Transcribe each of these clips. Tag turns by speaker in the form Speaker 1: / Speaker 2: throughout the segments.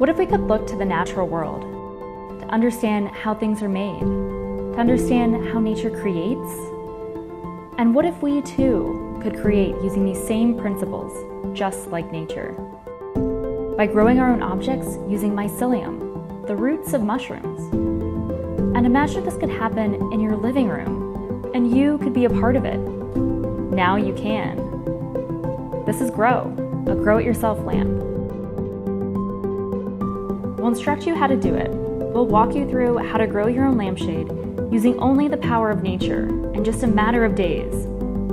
Speaker 1: What if we could look to the natural world to understand how things are made, to understand how nature creates? And what if we too could create using these same principles, just like nature? By growing our own objects using mycelium, the roots of mushrooms. And imagine this could happen in your living room, and you could be a part of it. Now you can. This is Grow, a grow it yourself lamp. We'll instruct you how to do it. We'll walk you through how to grow your own lampshade using only the power of nature in just a matter of days,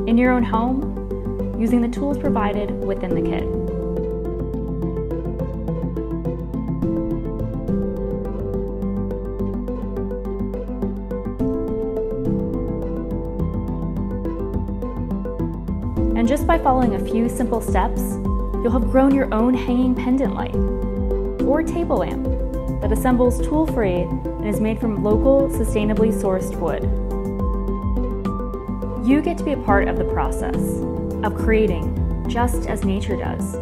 Speaker 1: in your own home, using the tools provided within the kit. And just by following a few simple steps, you'll have grown your own hanging pendant light or table lamp that assembles tool-free and is made from local, sustainably sourced wood. You get to be a part of the process of creating just as nature does.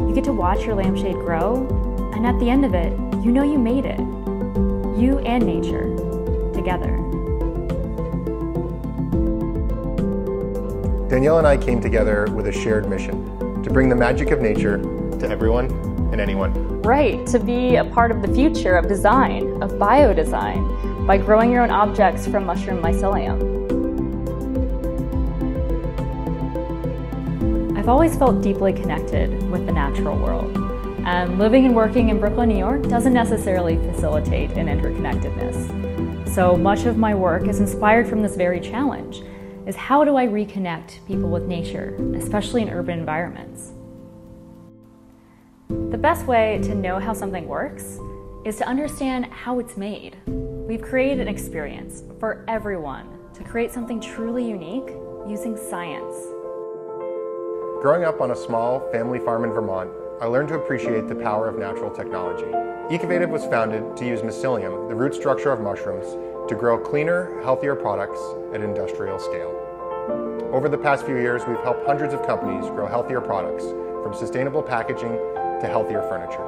Speaker 1: You get to watch your lampshade grow, and at the end of it, you know you made it. You and nature, together.
Speaker 2: Danielle and I came together with a shared mission to bring the magic of nature to everyone and anyone.
Speaker 1: Right, to be a part of the future of design, of biodesign, by growing your own objects from mushroom mycelium. I've always felt deeply connected with the natural world. And living and working in Brooklyn, New York doesn't necessarily facilitate an interconnectedness. So much of my work is inspired from this very challenge, is how do I reconnect people with nature, especially in urban environments? The best way to know how something works is to understand how it's made. We've created an experience for everyone to create something truly unique using science.
Speaker 2: Growing up on a small family farm in Vermont, I learned to appreciate the power of natural technology. Ecovative was founded to use mycelium, the root structure of mushrooms, to grow cleaner, healthier products at industrial scale. Over the past few years, we've helped hundreds of companies grow healthier products, from sustainable packaging to healthier furniture.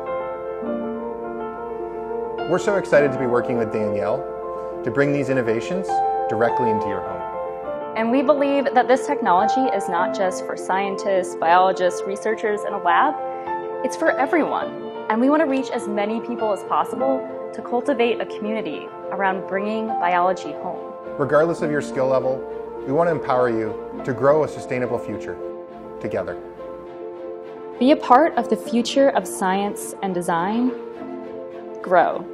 Speaker 2: We're so excited to be working with Danielle to bring these innovations directly into your home.
Speaker 1: And we believe that this technology is not just for scientists, biologists, researchers in a lab, it's for everyone. And we want to reach as many people as possible to cultivate a community around bringing biology home.
Speaker 2: Regardless of your skill level, we want to empower you to grow a sustainable future together.
Speaker 1: Be a part of the future of science and design. Grow.